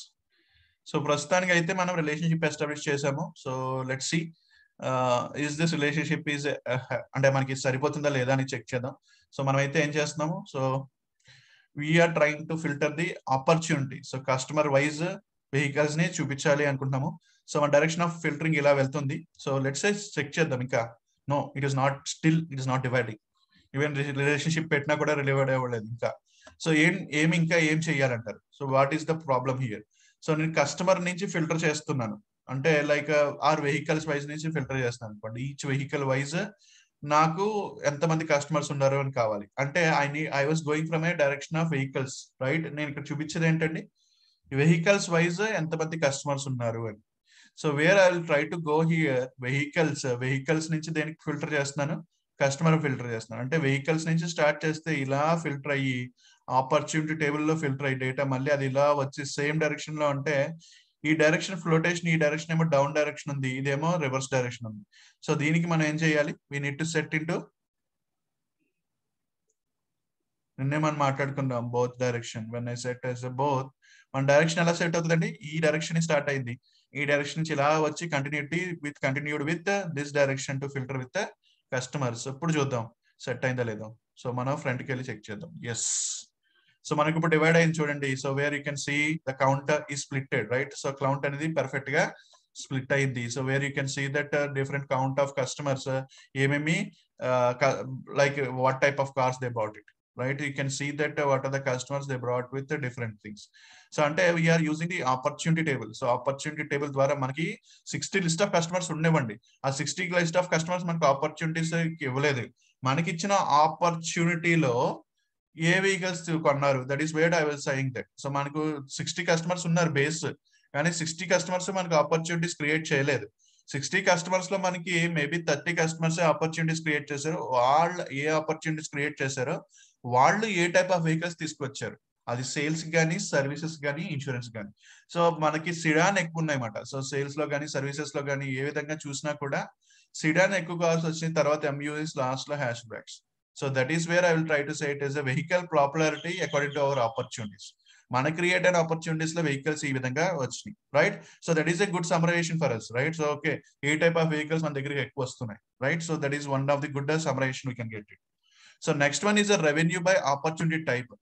so ప్రస్తుతానికి అయితే మనం రిలేషన్షిప్ ఎస్టాబ్లిష్ చేసాము. So let see is this relationship is అంటే మనకి సరిపోతుందా లేదా అని చెక్ చేద్దాం. సో మనం అయితే ఏం చేస్తున్నాము? So we're trying to filter the opportunity so customer wise వెహికల్స్ని చూపించాలి అనుకుంటున్నాము. సో మన డైరెక్షన్ ఆఫ్ ఫిల్టరింగ్ ఇలా వెళ్తుంది. సో లెట్స్ చెక్ చేద్దాం ఇంకా. No it is not still it is not dividing even relationship పెట్టినా కూడా రిలీవర్డ్ అవ్వలేదు ఇంకా. సో ఏం ఏం ఇంకా ఏం చెయ్యాలంటారు? So what is the problem here so నేను కస్టమర్ నుంచి ఫిల్టర్ చేస్తున్నాను. అంటే లైక్ ఆర్ వెహికల్స్ వైజ్ నుంచి ఫిల్టర్ చేస్తాను అనుకోండి. ఈచ్ వెహికల్ వైజ్ నాకు ఎంతమంది కస్టమర్స్ ఉన్నారు అని కావాలి. అంటే ఐ నీ I was going from a direction of vehicles right నేను ఇక్కడ చూపించేది ఏంటండి? వెహికల్స్ వైజ్ ఎంతమంది కస్టమర్స్ ఉన్నారు అని. So where I will try to go here vehicles vehicles నుంచి దేనికి ఫిల్టర్ చేస్తున్నాను? కస్టమర్ ఫిల్టర్ చేస్తున్నాను. అంటే వెహికల్స్ నుంచి స్టార్ట్ చేస్తే ఇలా ఫిల్టర్ అయ్యి ఆపర్చునిటీ టేబుల్లో ఫిల్టర్ అయ్యి డేటా మళ్ళీ అది ఇలా వచ్చి సేమ్ డైరెక్షన్లో అంటే ఈ డైరెక్షన్ ఫ్లోటేషన్ ఈ డైరెక్షన్ ఏమో డౌన్ డైరెక్షన్ ఉంది ఇదేమో రివర్స్ డైరెక్షన్ ఉంది. సో దీనికి మనం ఏం చేయాలి? We need to set into నిన్నే మనం మాట్లాడుకుందాం both direction when I set as both మన డైరెక్షన్ ఎలా సెట్ అవుతుందండి? ఈ డైరెక్షన్ స్టార్ట్ అయింది. ఈ డైరెక్షన్ నుంచి ఇలా వచ్చి continuity with continued with this direction to filter with customers ఇప్పుడు చూద్దాం? సెట్ అయిందా లేదో? సో మనం ఫ్రంట్కి వెళ్ళి చెక్ చేద్దాం. ఎస్ సో మనకి ఇప్పుడు డివైడ్ అయింది చూడండి. So where you can see the counter ఈ స్ప్లిట్టెడ్ రైట్ సో కౌంట్ అనేది పర్ఫెక్ట్గా స్ప్లిట్ అయింది. So where you can see that different count of customers ఏమేమి like what type of cars they bought it right you can see that what are the customers they brought with different things so అంటే we're using the opportunity table so opportunity table ద్వారా మనకి సిక్స్టీ లిస్ట్ ఆఫ్ కస్టమర్స్ ఉండేవండి. ఆ సిక్స్టీ లిస్ట్ ఆఫ్ కస్టమర్స్ మనకి ఆపర్చునిటీస్ ఇవ్వలేదు. మనకి ఇచ్చిన ఆపర్చునిటీలో ఏ వెహికల్స్ కొన్నారు? That is what I was saying that so మనకు సిక్స్టీ కస్టమర్స్ ఉన్నారు బేస్ కానీ సిక్స్టీ కస్టమర్స్ మనకు ఆపర్చునిటీస్ క్రియేట్ చేయలేదు. సిక్స్టీ కస్టమర్స్లో మనకి maybe thirty customers opportunities create చేశారు. వాళ్ళు ఏ ఆపర్చునిటీస్ క్రియేట్ చేశారో వాళ్ళు ఏ టైప్ ఆఫ్ వెహికల్స్ తీసుకొచ్చారు. అది సేల్స్ కానీ సర్వీసెస్ కానీ ఇన్సూరెన్స్ కానీ సో మనకి సిడాన్ ఎక్కువ ఉన్నాయన్నమాట సో సేల్స్లో కానీ సర్వీసెస్లో కానీ ఏ విధంగా చూసినా కూడా సిడాన్ ఎక్కువ కావాల్సి వచ్చిన తర్వాత ఎంయూఎస్ లాస్ట్లో హ్యాష్ backs so that is where I will try to say it is a vehicle popularity according to our opportunities మన క్రియేట్ అయిన ఆపర్చునిటీస్లో వెహికల్స్ ఈ విధంగా వచ్చినాయి right so that is a good summarization for us right so okay A type of vehicles మన దగ్గరికి ఎక్కువ వస్తున్నాయి right so that is one of the good summarization we can get it so next one is a revenue by opportunity type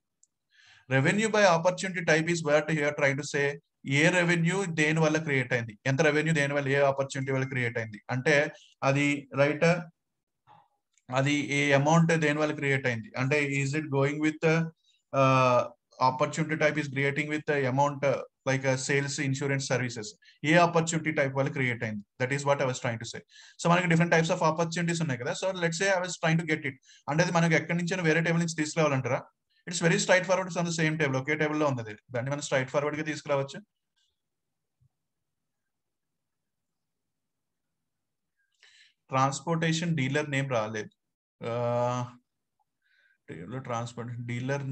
revenue by opportunity type is what here try to say A revenue దేని వల్ల క్రియేట్ అయింది? ఎంత రెవెన్యూ దేని వల్ల ఏ ఆపర్చునిటీ వల్ల క్రియేట్ అయింది? అంటే అది రైట్ అది ఏ అమౌంట్ దేని వల్ల క్రియేట్ అయింది? అంటే is it going with opportunity type is creating with amount like sales insurance services A opportunity type వల్ల క్రియేట్ అయింది? That is what I was trying to say so మనకి డిఫరెంట్ టైప్స్ ఆఫ్ ఆపర్చునిటీస్ ఉన్నాయి కదా. So let's uh I was trying to get it అంటే అది మనకి ఎక్కడి నుంచి వేరే టేబుల్ నుంచి తీసుకురావాలంటారా? It's very straight forward on the same table ఒకే టేబుల్లో ఉంది దాన్ని మనం స్ట్రైట్ ఫార్వర్డ్గా తీసుకురావచ్చు. ట్రాన్స్పోర్టేషన్ డీలర్ నేమ్ రాలేదు. ట్రాన్స్పోర్టేషన్ డీలర్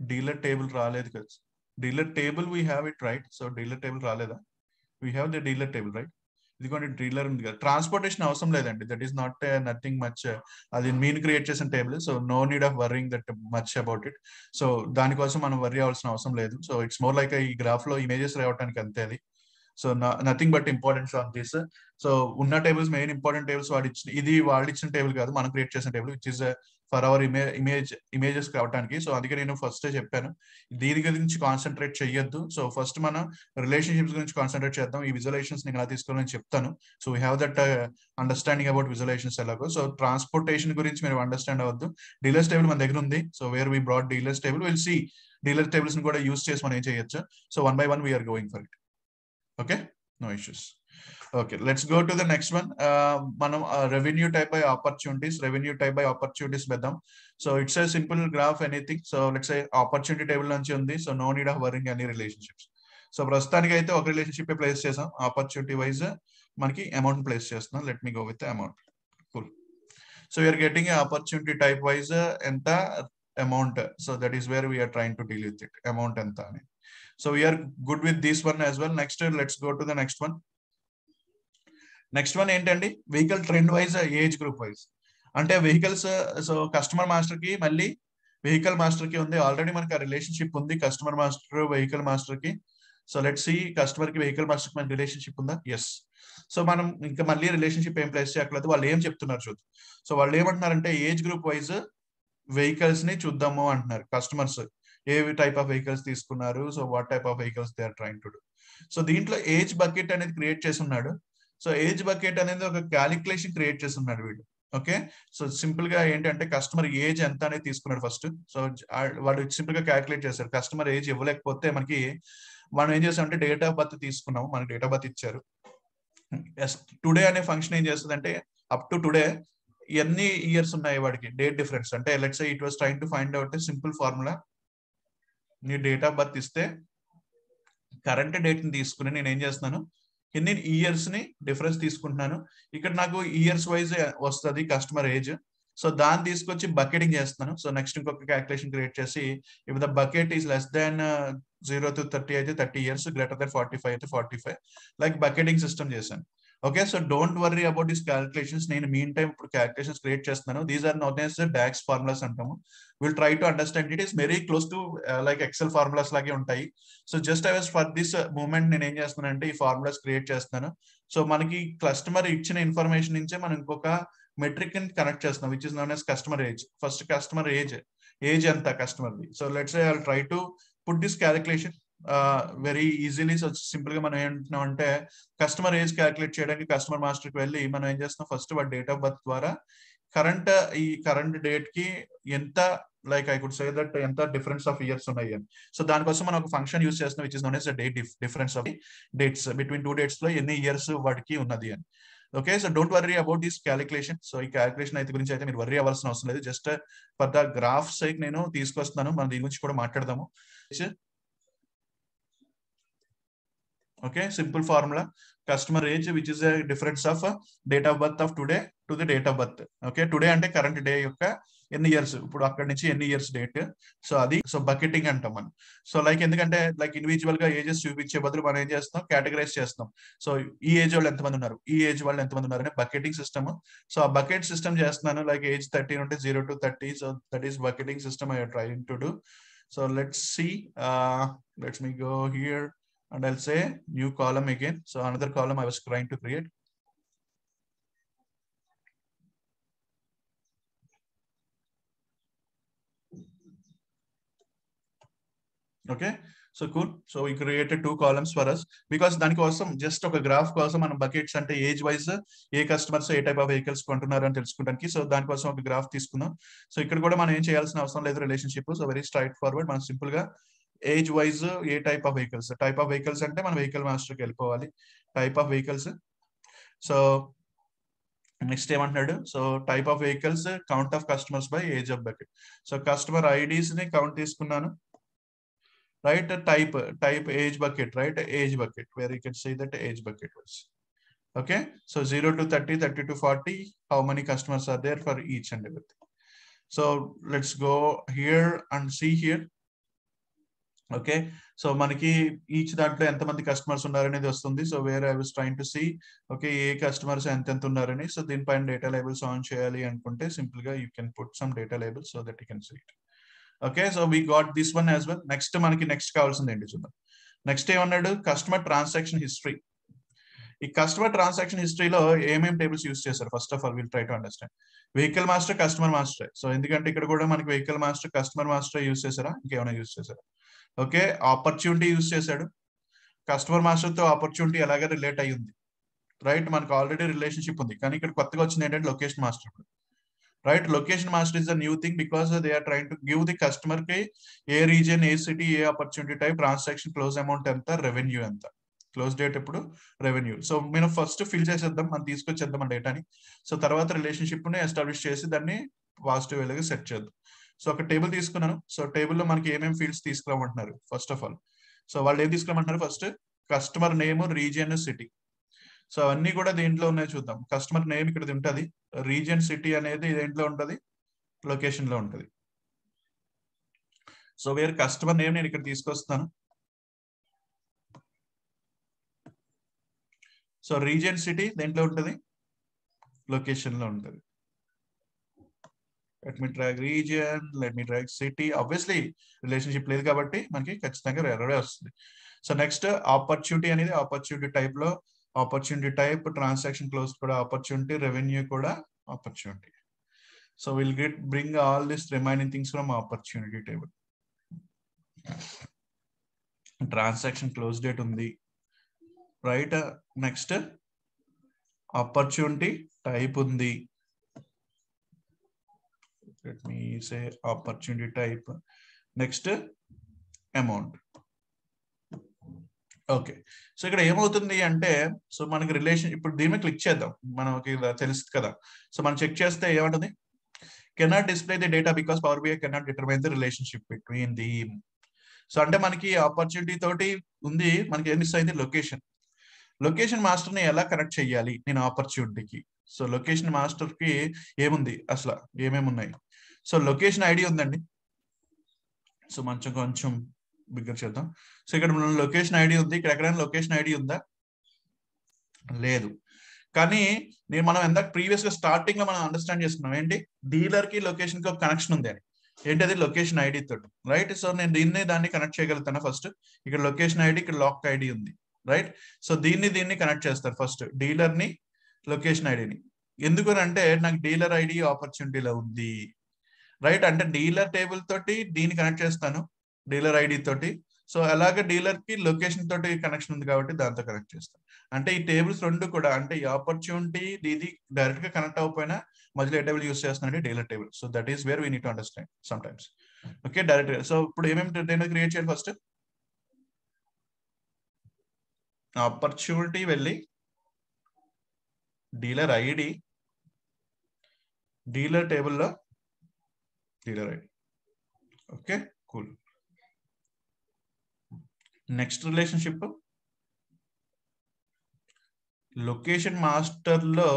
డీలర్ టేబుల్ రాలేదు కదా. Dealer table we have it right so dealer table రాలేదా? We have the dealer table right ఇదిగోండి డీలర్ ఉంది కదా. ట్రాన్స్పోర్టేషన్ అవసరం లేదండి. That is not nothing much అది మీన్ క్రియేట్ చేసిన table so no need of worrying that much about it so దానికోసం మనం వర్రీ అవ్వాల్సిన అవసరం లేదు. సో ఇట్స్ మోర్ లైక్ ఈ గ్రాఫ్లో ఇమేజెస్ రావడానికి అంతే అది. So nothing but important on this so ఉన్న టేబుల్స్ మెయిన్ ఇంపార్టెంట్ టేబుల్స్ వాడు ఇచ్చిన ఇది వాళ్ళు ఇచ్చిన టేబుల్ కాదు మనం క్రియేట్ చేసిన table which is for our image image images కావడానికి సో అందుకే నేను ఫస్ట్ చెప్పాను. దీని గురించి కాన్సన్ట్రేట్ చేయొద్దు సో ఫస్ట్ మనం రిలేషన్షిప్స్ గురించి కాన్సన్ట్రేట్ చేద్దాం. ఈ విజువలేషన్స్ నేను ఎలా తీసుకోవాలని చెప్తాను. So we have that understanding about visualisations ఎలాగో. సో ట్రాన్స్పోర్టేషన్ గురించి మీరు అండర్స్టాండ్ అవ్వద్దు. డీలర్స్ టేబుల్ మన దగ్గర ఉంది. So where we brought dealers table will see dealer tables కూడా యూస్ చేసి మనం ఏం చేయొచ్చు? So one by one we're going for it okay no issues okay let's go to the next one మనం revenue type by opportunities revenue type by opportunities పెద్దాం so it's a simple graph anything so let's opportunity table నుంచి ఉంది. So no need of worrying any relationships so ప్రస్తుతానికి అయితే ఒక రిలేషన్షిప్ ప్లేస్ చేసాం. ఆపర్చునిటీ వైజ్ మనకి అమౌంట్ ప్లేస్ చేస్తున్నాం. Let me go with amount cool so you're getting opportunity type wise ఎంత? Amount so that is where we're trying to deal with it amount ఎంత so we're good with these one as well next let's go to the next one next one ఏంటండి? Vehicle trend wise age group wise అంటే వెహికల్స్ సో కస్టమర్ మాస్టర్కి మళ్ళీ వెహికల్ మాస్టర్కి ఉంది. ఆల్రెడీ మనకి ఆ రిలేషన్షిప్ ఉంది కస్టమర్ మాస్టర్ వెహికల్ మాస్టర్కి. సో లెట్ సి కస్టమర్కి వెహికల్ మాస్టర్కి మన రిలేషన్షిప్ ఉందా? ఎస్ సో మనం ఇంకా మళ్ళీ రిలేషన్షిప్ ఏం ప్లేస్ చేయట్లేదు. వాళ్ళు ఏం చెప్తున్నారు చూద్దాం సో వాళ్ళు ఏమంటున్నారంటే ఏజ్ గ్రూప్ వైజ్ వెహికల్స్ని చూద్దాము అంటున్నారు కస్టమర్స్ ఏ టైప్ ఆఫ్ వెహికల్స్ తీసుకున్నారు? So what type of vehicles they are trying to do so దీంట్లో ఏజ్ బకెట్ అనేది క్రియేట్ చేసి ఉన్నాడు సో ఏజ్ బకెట్ అనేది ఒక క్యాలిక్యులేషన్ క్రియేట్ చేసి ఉన్నాడు వీడు. ఓకే సో సింపుల్గా ఏంటంటే కస్టమర్ ఏజ్ ఎంత అనేది తీసుకున్నాడు ఫస్ట్ సో వాడు సింపుల్గా క్యాలిక్యులేట్ చేశారు. కస్టమర్ ఏజ్ ఇవ్వలేకపోతే మనకి మనం ఏం చేస్తామంటే డేట్ ఆఫ్ బర్త్ తీసుకున్నాము. మనకి డేట్ ఆఫ్ బర్త్ ఇచ్చారు. టుడే అనే ఫంక్షన్ ఏం చేస్తుంది అంటే అప్ టు టుడే ఎన్ని ఇయర్స్ ఉన్నాయి వాడికి? డేట్ డిఫరెన్స్ అంటే let's it was trying to find out simple formula నీ డేట్ ఆఫ్ బర్త్ ఇస్తే కరెంట్ డేట్ని తీసుకుని నేను ఏం చేస్తున్నాను? ఎన్ని ఇయర్స్ని డిఫరెన్స్ తీసుకుంటున్నాను. ఇక్కడ నాకు ఇయర్స్ వైజ్ వస్తుంది కస్టమర్ ఏజ్ సో దాన్ని తీసుకొచ్చి బకెటింగ్ చేస్తున్నాను. సో నెక్స్ట్ ఇంకొక క్యాల్కులేషన్ క్రియేట్ చేసి if the bucket is less than zero to thirty అయితే thirty years greater than forty five అయితే forty five like bucketing system చేశాను. Okay so don't worry about this calculations నేను మీన్ టైం ఇప్పుడు క్యాలిక్యులేషన్స్ క్రియేట్ చేస్తున్నాను. దీస్ ఆర్ నాట్ నెస్ డాక్స్ ఫార్ములాస్ అంటాము. Will try to understand it is very close to like excel formulas లాగే ఉంటాయి. So just I was for this moment నేను ఏం చేస్తున్నానంటే ఈ ఫార్ములాస్ క్రియేట్ చేస్తున్నాను. సో మనకి కస్టమర్ ఇచ్చిన ఇన్ఫర్మేషన్ నుంచే మనం ఇంకొక మెట్రిక్ని కనెక్ట్ చేస్తున్నాం which is known as customer age first customer age age ఎంత కస్టమర్ది so let's I try to put this calculation very easily so సింపుల్గా మనం ఏంటున్నాం అంటే కస్టమర్ ఏజ్ క్యాలిక్యులేట్ చేయడానికి కస్టమర్ మాస్టర్కి వెళ్ళి మనం ఏం చేస్తున్నాం? ఫస్ట్ వాడి డేట్ ఆఫ్ బర్త్ ద్వారా కరెంట్ ఈ కరెంట్ డేట్కి ఎంత like I could say that ఎంత డిఫరెన్స్ ఆఫ్ ఇయర్స్ ఉన్నాయి అని. సో దానికోసం మనం ఒక ఫంక్షన్ యూస్ చేస్తున్నాం which is known as date difference of dates between two డేట్స్లో ఎన్ని ఇయర్స్ వాటికి ఉన్నది అని. Okay so don't worry about this calculation so ఈ క్యాలిక్యులేషన్ అయితే గురించి అయితే మీరు వర్రీ అవ్వాల్సిన అవసరం లేదు. Just for the graph sake నేను తీసుకొస్తున్నాను. మనం దీని గురించి కూడా మాట్లాడదాము. Okay simple formula customer age which is difference of date of birth of today to the date of birth okay today అంటే కరెంట్ డే యొక్క ఎన్ని ఇయర్స్ ఇప్పుడు అక్కడి నుంచి ఎన్ని ఇయర్స్ డేట్ సో అది సో బకెటింగ్ అంటాం మనం. సో లైక్ ఎందుకంటే లైక్ ఇండివిజువల్గా ఏజెస్ చూపించే బదులు మనం ఏం చేస్తాం? కేటగరైజ్ చేస్తాం. సో ఈ ఏజ్ వాళ్ళు ఎంతమంది ఉన్నారు? ఈ ఏజ్ వాళ్ళు ఎంతమంది ఉన్నారు? అనే బకెటింగ్ సిస్టమ్ సో ఆ బకెట్ సిస్టమ్ చేస్తున్నాను. లైక్ ఏజ్ థర్టీ నుండి zero to thirty so that is bucketing system I trying to do so let's see let's me go here and I'll say new column again. So another column I was trying to create. Okay, so cool. So we created two columns for us because దాని కోసం జస్ట్ ఒక గ్రాఫ్ కోసం మనం బకెట్స్ అంటే ఏజ్ వైజ్ ఏ కస్టమర్స్ ఏ టైప్ ఆఫ్ వెహికల్స్ కొంటున్నారు అని తెలుసుకోవడానికి సో దానికోసం ఒక గ్రాఫ్ తీసుకుందాం సో ఇక్కడ కూడా మనం ఏం చేయాల్సిన అవసరం లేదు relationship so very straight forward మనం సింపుల్గా age wise A type of vehicles type of vehicles అంటే మనం వెహికల్ మాస్టర్కి వెళ్ళిపోవాలి. Type of vehicles so next ఏమంటున్నాడు? So type of vehicles count of customers by age of bucket so customer ఐడీస్ని count తీసుకున్నాను. Right type type age bucket right age bucket where you can see that age bucket was okay so zero to thirty thirty to forty how many customers are there for each and everything so let's go here and see here okay? So మనకి ఈచ్ దాంట్లో ఎంతమంది కస్టమర్స్ ఉన్నారనేది వస్తుంది. So where I was trying to see okay A customers ఎంతెంత ఉన్నారని. సో దీనిపైన డేటా లేబుల్స్ ఆన్ చేయాలి అనుకుంటే సింపుల్గా you can put some data labels so that you can see it. Okay? So we got this one as well. Next మనకి నెక్స్ట్ కావాల్సింది ఏంటి చూద్దాం. నెక్స్ట్ ఏమన్నాడు? Customer transaction history. ఈ కస్టమర్ ట్రాన్సాక్షన్ హిస్టరీలో ఏమేమి టేబుల్స్ యూస్ చేశారు? First of all will try to understand. Vehicle master customer master. So ఎందుకంటే ఇక్కడ కూడా మనకి vehicle master customer master use చేశారా? ఇంకేమైనా యూస్ చేశారా? ఓకే ఆపర్చునిటీ యూస్ చేశాడు. కస్టమర్ మాస్టర్తో ఆపర్చునిటీ అలాగే రిలేట్ అయ్యి ఉంది రైట్ మనకు ఆల్రెడీ రిలేషన్షిప్ ఉంది. కానీ ఇక్కడ కొత్తగా వచ్చింది ఏంటంటే location master right location master is the new thing because they are trying to give the కస్టమర్కి ఏ రీజన్ ఏ సిటీ ఏ opportunity type transaction close amount ఎంత రెవెన్యూ ఎంత. క్లోజ్ డేట్ ఎప్పుడు? రెవెన్యూ సో మనం ఫస్ట్ ఫిల్ చేసేద్దాం మనం తీసుకొచ్చేద్దాం ఆ డేటాని సో తర్వాత రిలేషన్షిప్ని ఎస్టాబ్లిష్ చేసి దాన్ని పాజిటివ్ వేలాగా సెట్ చేద్దాం. సో ఒక టేబుల్ తీసుకున్నాను. సో టేబుల్లో మనకి ఏమేమి ఫీల్డ్స్ తీసుకురామంటున్నారు? ఫస్ట్ ఆఫ్ ఆల్ సో వాళ్ళు ఏం తీసుకురామంటున్నారు? First customer name region city so అవన్నీ కూడా దీంట్లో ఉన్నాయి చూద్దాం. కస్టమర్ నేమ్ ఇక్కడ ఉంటుంది. రీజియన్ సిటీ అనేది దేంట్లో ఉంటుంది? లొకేషన్లో ఉంటుంది. సో వేరే కస్టమర్ నేమ్ నేను ఇక్కడ తీసుకొస్తాను సో రీజియన్ సిటీ దేంట్లో ఉంటుంది? లొకేషన్లో ఉంటుంది. Let me track region let me track city obviously relationship లేదు కాబట్టి మనకి ఖచ్చితంగా ఎర్రడే వస్తుంది. సో నెక్స్ట్ ఆపర్చునిటీ అనేది ఆపర్చునిటీ టైప్లో ఆపర్చునిటీ టైప్ ట్రాన్సాక్షన్ క్లోజ్ కూడా ఆపర్చునిటీ రెవెన్యూ కూడా opportunity so will get bring all this remaining things from opportunity table transaction close date ఉంది. రైట్ నెక్స్ట్ ఆపర్చునిటీ టైప్ ఉంది. Let me say opportunity type. Next amount okay so ఇక్కడ ఏమవుతుంది అంటే సో మనకి రిలేషన్ ఇప్పుడు దీని క్లిక్ చేద్దాం. మనకి తెలుసు కదా. సో మనం చెక్ చేస్తే ఏమంటుంది? Cannot display the data because power BI cannot determine the relationship between the so అంటే మనకి ఆపర్చునిటీ తోటి ఉంది. మనకి ఏం మిస్ అయింది లొకేషన్ లొకేషన్ మాస్టర్ని ఎలా కనెక్ట్ చేయాలి? నేను ఆపర్చునిటీకి సో లొకేషన్ మాస్టర్కి ఏముంది? అసలు ఏమేమి ఉన్నాయి సో లొకేషన్ ఐడి ఉందండి. సో మంచం కొంచెం బిగ్గర చేద్దాం. సో ఇక్కడ లొకేషన్ ఐడి ఉంది. ఇక్కడ ఎక్కడైనా లొకేషన్ ఐడి ఉందా? లేదు. కానీ నేను మనం ఎంత ప్రీవియస్గా స్టార్టింగ్లో మనం అండర్స్టాండ్ చేసుకున్నాం. ఏంటి? డీలర్కి లొకేషన్కి ఒక కనెక్షన్ ఉంది అని. ఏంటి అది లొకేషన్ ఐడి తోటి. రైట్ సో నేను దీన్ని దాన్ని కనెక్ట్ చేయగలుగుతాను ఫస్ట్ ఇక్కడ లొకేషన్ ఐడి ఇక్కడ లాక్ ఐడి ఉంది. రైట్ సో దీన్ని దీన్ని కనెక్ట్ చేస్తారు ఫస్ట్ డీలర్ని లొకేషన్ ఐడిని. ఎందుకు అంటే నాకు డీలర్ ఐడి ఆపర్చునిటీలో ఉంది. రైట్ అంటే డీలర్ టేబుల్ తోటి దీన్ని కనెక్ట్ చేస్తాను డీలర్ ఐడి తోటి. సో అలాగే డీలర్కి లొకేషన్ తోటి కనెక్షన్ ఉంది కాబట్టి దాంతో కనెక్ట్ చేస్తాను. అంటే ఈ టేబుల్స్ రెండు కూడా అంటే ఈ ఆపర్చునిటీ ఇది డైరెక్ట్గా కనెక్ట్ అవ్వకపోయినా మధ్యలో ఏ టేబుల్ యూస్ చేస్తున్నాడు dealer table so that is where we need understand sometimes okay direct so ఇప్పుడు ఏమేమి నేను క్రియేట్ చేయాలి ఫస్ట్ ఆపర్చునిటీ వెళ్ళి డీలర్ ఐడి డీలర్ టేబుల్లో leader ID okay cool next relationship location మాస్టర్లో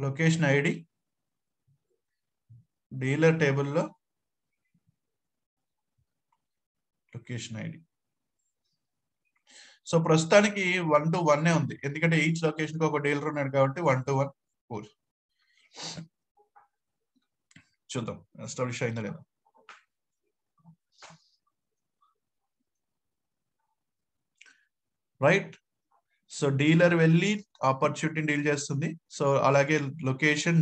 location ID dealer టేబుల్లో లొకేషన్ ఐడి సో ప్రస్తుతానికి వన్ టు వన్ ఉంది. ఎందుకంటే ఈచ్ లొకేషన్కి ఒక డీలర్ ఉన్నాడు కాబట్టి వన్ టు వన్ ఫోర్ చూద్దాం. ఎస్టాబ్లిష్ అయిందా లేదా. రైట్ సో డీలర్ వెళ్ళి ఆపర్చునిటీ డీల్ చేస్తుంది. సో అలాగే లొకేషన్